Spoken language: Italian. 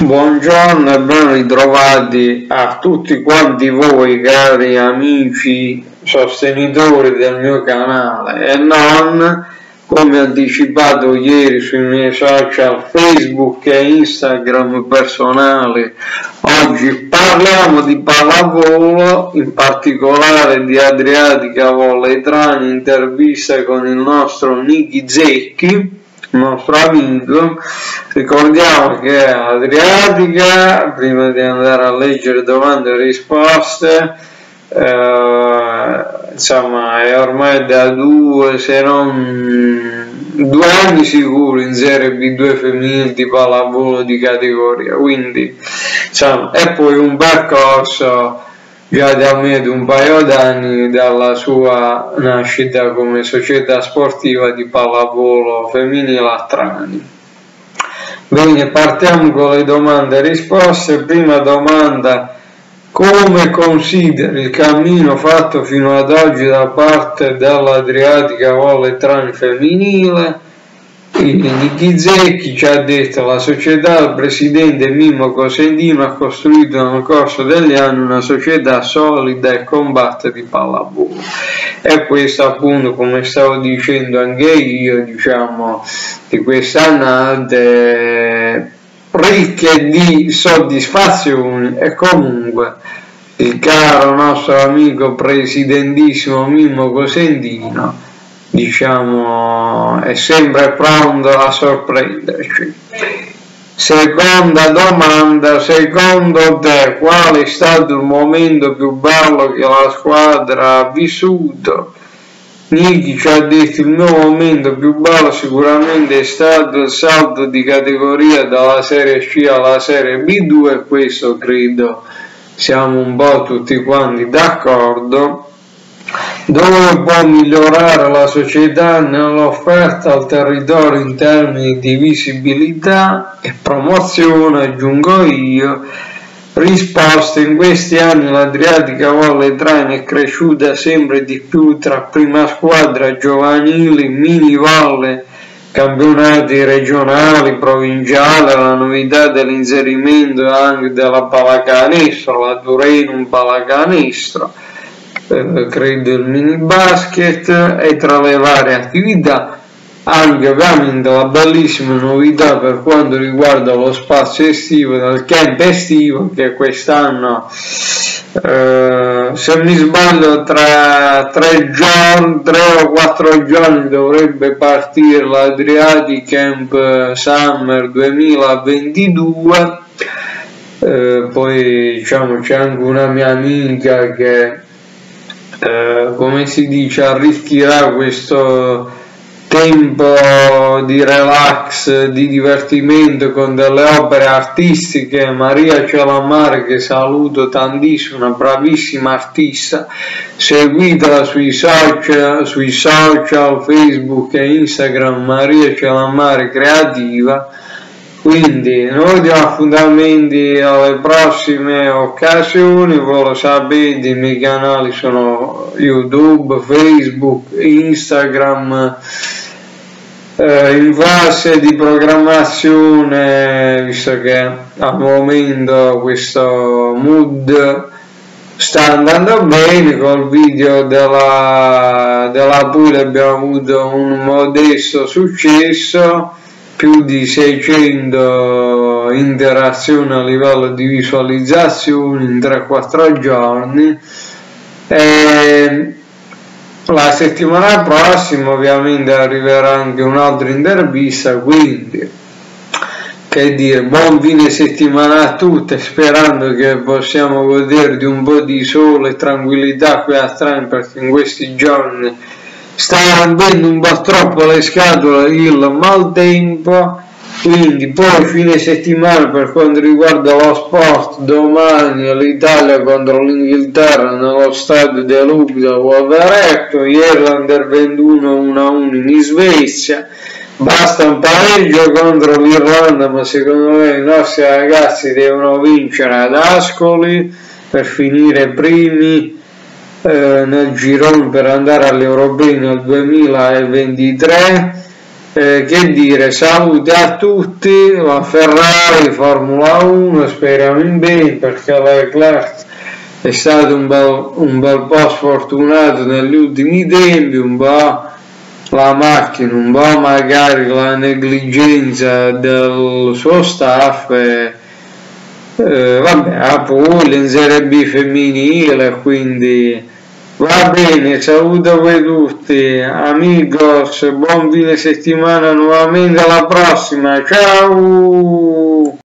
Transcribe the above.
Buongiorno e ben ritrovati a tutti quanti voi cari amici sostenitori del mio canale e non come anticipato ieri sui miei social Facebook e Instagram personali. Oggi parliamo di pallavolo, in particolare di Adriatica Volley Trani, intervista con il nostro Niki Zecchi amico. Ricordiamo che Adriatica, prima di andare a leggere domande e risposte, eh, insomma è ormai da due se non due anni sicuri in Serie B2 femminile di pallavolo di categoria quindi insomma è poi un percorso me di un paio d'anni dalla sua nascita come società sportiva di pallavolo femminile a Trani. Bene, partiamo con le domande e risposte. Prima domanda, come consideri il cammino fatto fino ad oggi da parte dell'Adriatica Volle Trani femminile? Nichi Zecchi ci ha detto la società, il presidente Mimmo Cosentino ha costruito nel corso degli anni una società solida e combatta di pallavolo e questo appunto come stavo dicendo anche io diciamo di queste annate ricche di soddisfazioni. E comunque il caro nostro amico presidentissimo Mimmo Cosentino diciamo, è sempre pronto a sorprenderci. Seconda domanda, secondo te qual è stato il momento più bello che la squadra ha vissuto? Niki ci ha detto il mio momento più bello sicuramente è stato il salto di categoria dalla Serie C alla Serie B2 e questo credo siamo un po' tutti quanti d'accordo dove può migliorare la società nell'offerta al territorio in termini di visibilità e promozione, aggiungo io. Risposta in questi anni l'Adriatica Volle Trani è cresciuta sempre di più tra prima squadra giovanili, mini valle, campionati regionali, provinciali, la novità dell'inserimento anche della pallacanestro, la Turenum pallacanestro credo il mini basket e tra le varie attività. Anche ovviamente la bellissima novità per quanto riguarda lo spazio estivo del camp estivo che quest'anno eh, se mi sbaglio tra tre giorni tre o quattro giorni dovrebbe partire l'Adriatic Camp Summer 2022 eh, poi diciamo c'è anche una mia amica che eh, come si dice, arricchirà questo tempo di relax, di divertimento con delle opere artistiche. Maria Celamare, che saluto tantissimo, una bravissima artista, seguitela sui social, sui social Facebook e Instagram Maria Celamare Creativa quindi noi diamo appuntamenti alle prossime occasioni, voi sapete, i miei canali sono YouTube, Facebook, Instagram, eh, in fase di programmazione, visto che al momento questo mood sta andando bene col video della, della Puglia abbiamo avuto un modesto successo più di 600 interazioni a livello di visualizzazioni in 3-4 giorni. E la settimana prossima ovviamente arriverà anche un'altra intervista quindi che dire buon fine settimana a tutti sperando che possiamo godere di un po' di sole e tranquillità qui a Trani perché in questi giorni sta andando un po' troppo le scatole il maltempo quindi poi fine settimana per quanto riguarda lo sport domani l'Italia contro l'Inghilterra nello stadio dell'Ubida Wolverhampton ieri l'Under 21 1-1 in Svezia. Basta un pareggio contro l'Irlanda ma secondo me i nostri ragazzi devono vincere ad Ascoli per finire primi eh, nel girone per andare all'Europeo nel 2023 eh, che dire, saluti a tutti, la Ferrari, Formula 1, speriamo in bene perché Leclerc è stato un bel, un bel po' sfortunato negli ultimi tempi, un po' la macchina, un po' magari la negligenza del suo staff. E, eh, vabbè, a Puglia in Serie B femminile, quindi va bene, saluto voi tutti, amigos, buon fine settimana nuovamente, alla prossima, ciao!